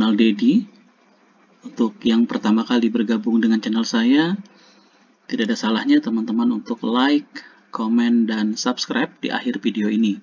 channel Dedi. Untuk yang pertama kali bergabung dengan channel saya, tidak ada salahnya teman-teman untuk like, comment, dan subscribe di akhir video ini.